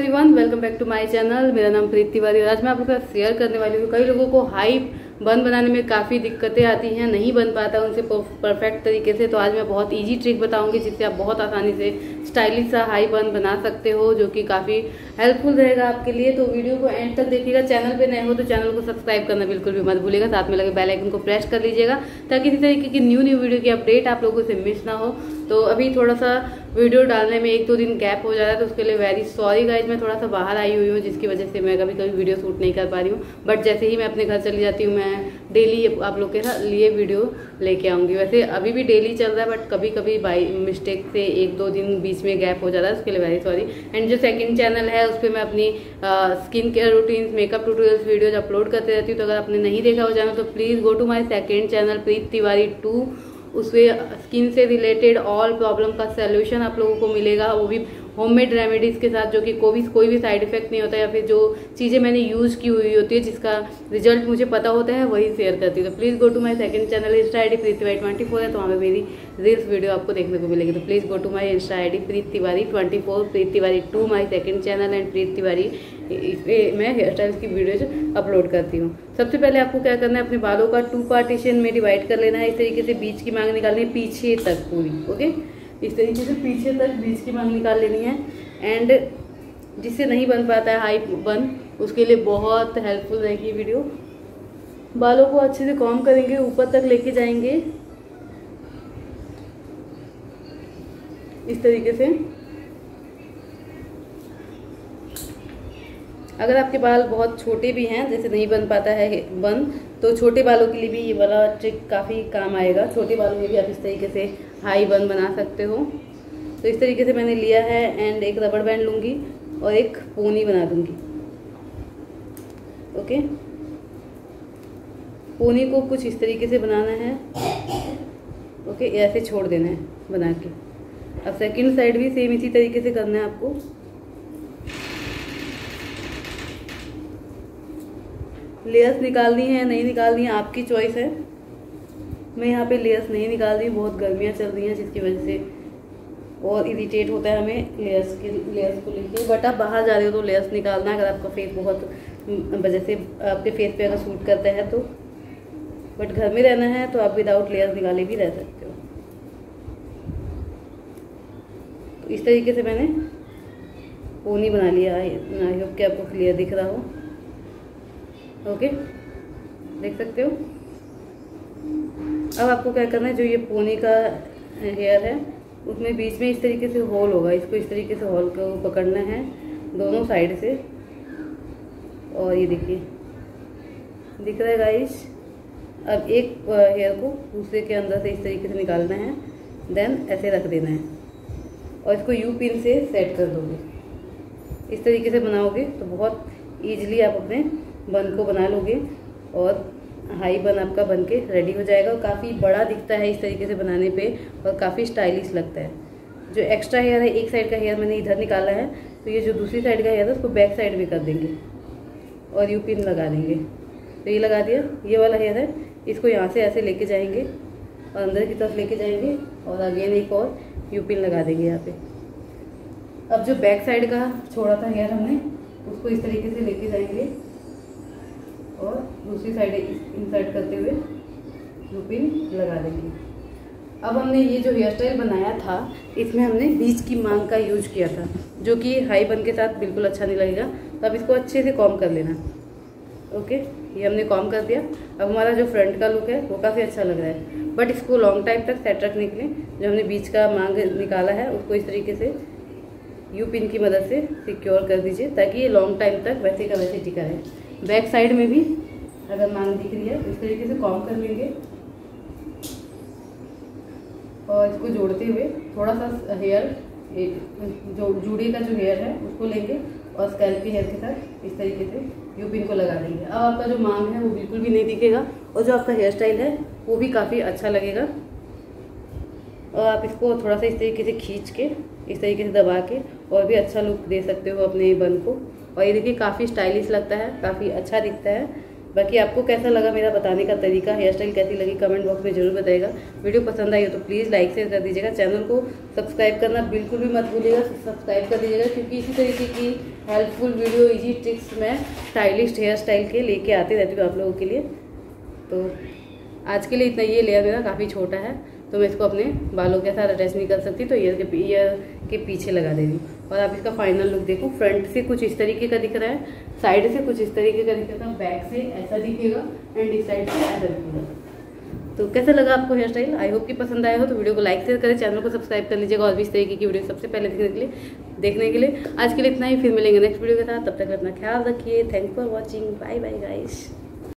Everyone welcome back to my channel मेरा नाम प्रीति तिवारी और आज मैं आपके साथ शेयर करने वाली हूँ। कई लोगों को हाई बन बनाने में काफ़ी दिक्कतें आती हैं, नहीं बन पाता उनसे परफेक्ट तरीके से। तो आज मैं बहुत इजी ट्रिक बताऊँगी जिससे आप बहुत आसानी से स्टाइलिश सा हाई बन बना सकते हो, जो कि काफ़ी हेल्पफुल रहेगा आपके लिए। तो वीडियो को एंड तक देखिएगा। चैनल पे नए हो तो चैनल को सब्सक्राइब करना बिल्कुल भी मत भूलिएगा। साथ में लगे बेल आइकन को प्रेस कर लीजिएगा, ताकि इसी तरीके की न्यू न्यू वीडियो की अपडेट आप लोगों से मिस ना हो। तो अभी थोड़ा सा वीडियो डालने में एक दो दिन गैप हो जा रहा है तो उसके लिए वेरी सॉरी गाइज़ मैं थोड़ा सा बाहर आई हुई हूँ, जिसकी वजह से मैं कभी कभी वीडियो शूट नहीं कर पा रही हूँ। बट जैसे ही मैं अपने घर चली जाती हूँ, मैं डेली आप लोग के लिए वीडियो लेके आऊँगी। वैसे अभी भी डेली चल रहा है बट कभी कभी बाई मिस्टेक से एक दो दिन बीच में गैप हो जा रहा है, उसके लिए वेरी सॉरी एंड जो सेकेंड चैनल है, उस पर मैं अपनी skin care routine makeup tutorials videos upload करते रहती हूँ। तो अगर आपने नहीं देखा हो चैनल तो please go to my second channel Preet Tiwari two उसमें स्किन से रिलेटेड ऑल प्रॉब्लम का सोल्यूशन आप लोगों को मिलेगा वो भी होममेड रेमेडीज़ के साथ जो कि कोई कोई भी साइड इफ़ेक्ट नहीं होता या फिर जो चीज़ें मैंने यूज़ की हुई होती है, जिसका रिज़ल्ट मुझे पता होता है, वही शेयर करती हूँ। तो please go to my second channel insta I D Preeti Y twenty four है तो वहाँ पर मेरी रील्स वीडियो आपको देखने को मिलेगी। तो please go to my insta I D Preet Tiwari twenty four Preet Tiwari two my second channel and Preet Tiwari मैं हेयर स्टाइल्स की वीडियोज़ अपलोड करती हूँ। सबसे पहले आपको क्या करना है, अपने बालों का टू पार्टीशन में डिवाइड कर लेना है, इस तरीके से बीच की मांग निकालनी है, पीछे तक पूरी ओके इस तरीके से पीछे तक बीच की मांग निकाल लेनी है। एंड जिससे नहीं बन पाता है हाई बन उसके लिए बहुत हेल्पफुल रहेगी वीडियो बालों को अच्छे से कॉम करेंगे, ऊपर तक लेके जाएँगे। इस तरीके से। अगर आपके बाल बहुत छोटे भी हैं, जैसे नहीं बन पाता है बन तो छोटे बालों के लिए भी ये वाला ट्रिक काफ़ी काम आएगा। छोटे बालों में भी आप इस तरीके से हाई बन बना सकते हो। तो इस तरीके से मैंने लिया है एंड एक रबड़ बैंड लूँगी और एक पोनी बना दूँगी। ओके पोनी को कुछ इस तरीके से बनाना है। ओके ऐसे छोड़ देना है बना के। अब सेकंड साइड भी सेम इसी तरीके से करना है आपको। लेयर्स निकालनी है, नहीं निकालनी है, आपकी चॉइस है। मैं यहाँ पे लेयर्स नहीं निकाल रही, बहुत गर्मियाँ चल रही हैं जिसकी वजह से। और इरीटेट होता है हमें लेयर्स के लेयर्स को लेके। बट आप बाहर जा रहे हो तो लेयर्स निकालना, अगर आपका फेस बहुत वजह से आपके फेस पे अगर सूट करता है तो। बट घर में रहना है तो आप विदाउट लेयर्स निकाले भी रह सकते हो। तो इस तरीके से मैंने पोनी बना लिया है। आई होप कि आपको क्लियर दिख रहा हो। ओके देख सकते हो? अब आपको क्या करना है, जो ये पोनी का हेयर है, उसमें बीच में इस तरीके से होल होगा, इसको इस तरीके से होल को पकड़ना है, दोनों साइड से। और ये देखिए, दिख रहा है गाइस अब एक हेयर को दूसरे के अंदर से इस तरीके से निकालना है देन ऐसे रख देना है। और इसको यू पिन से सेट कर दोगे। इस तरीके से बनाओगे तो बहुत ईजिली आप अपने बन को बना लोगे, और हाई बन आपका बन के रेडी हो जाएगा और काफ़ी बड़ा दिखता है इस तरीके से बनाने पे और काफ़ी स्टाइलिश लगता है। जो एक्स्ट्रा हेयर है, एक साइड का हेयर मैंने इधर निकाला है तो ये जो दूसरी साइड का हेयर है, उसको बैक साइड भी कर देंगे और यू पिन लगा देंगे। तो ये लगा दिया, ये वाला हेयर है, इसको यहाँ से ऐसे लेके जाएँगे और अंदर की तरफ़ लेके जाएँगे और अगेन एक और यू पिन लगा देंगे यहाँ पे। अब जो बैक साइड का छोड़ा था हेयर हमने, उसको इस तरीके से लेके जाएँगे। और दूसरी साइड इंसर्ट करते हुए लूपिन लगा देंगे। अब हमने ये जो हेयर स्टाइल बनाया था, इसमें हमने बीच की मांग का यूज़ किया था, जो कि हाई बन के साथ बिल्कुल अच्छा नहीं लगेगा। तो अब इसको अच्छे से कॉम कर लेना। ओके ये हमने कॉम कर दिया। अब हमारा जो फ्रंट का लुक है, वो काफ़ी अच्छा लग रहा है। बट इसको लॉन्ग टाइम तक सेट रखने के लिए जो हमने बीच का मांग निकाला है, उसको इस तरीके से यू पिन की मदद से सिक्योर कर दीजिए, ताकि ये लॉन्ग टाइम तक वैसे का वैसे टिका रहे। बैक साइड में भी अगर मांग दिख रही है इस तरीके से कॉम कर लेंगे। और इसको जोड़ते हुए थोड़ा सा हेयर जो जूड़े का जो हेयर है, उसको लेंगे और स्कैल्पी हेयर के साथ इस तरीके से यूपिन को लगा देंगे। अब आपका जो मांग है, वो बिल्कुल भी नहीं दिखेगा और जो आपका हेयर स्टाइल है, वो भी काफ़ी अच्छा लगेगा। और आप इसको थोड़ा सा इस तरीके से खींच के, इस तरीके से दबा के और भी अच्छा लुक दे सकते हो अपने बन को। और ये देखिए काफ़ी स्टाइलिश लगता है, काफ़ी अच्छा दिखता है। बाकी आपको कैसा लगा मेरा बताने का तरीका हेयर स्टाइल कैसी लगी कमेंट बॉक्स में ज़रूर बताइएगा। वीडियो पसंद आई हो तो प्लीज़ लाइक शेयर कर दीजिएगा। चैनल को सब्सक्राइब करना बिल्कुल भी मत भूलिएगा सब्सक्राइब कर दीजिएगा, क्योंकि इसी तरीके की हेल्पफुल वीडियो इजी ट्रिक्स मैं स्टाइलिश हेयर स्टाइल के लेके आती रहती हूँ आप लोगों के लिए। तो आज के लिए इतना ये लेयर मेरा काफ़ी छोटा है तो मैं इसको अपने बालों के साथ अटैच नहीं कर सकती तो ईयर के ईयर के पीछे लगा दे रही हूँ। और आप इसका फाइनल लुक देखो फ्रंट से कुछ इस तरीके का दिख रहा है साइड से कुछ इस तरीके का दिख रहा है बैक से ऐसा दिखेगा एंड इस साइड से ऐसा दिखेगा। तो कैसा लगा आपको हेयर स्टाइल आई होप कि पसंद आया हो तो वीडियो को लाइक शेयर करें चैनल को सब्सक्राइब कर लीजिएगा और भी इस तरीके की वीडियो सबसे पहले देखने के लिए, देखने के लिए। आज के लिए इतना ही, फिर मिलेंगे नेक्स्ट वीडियो के साथ, तब तक अपना ख्याल रखिए। Thanks for watching bye bye guys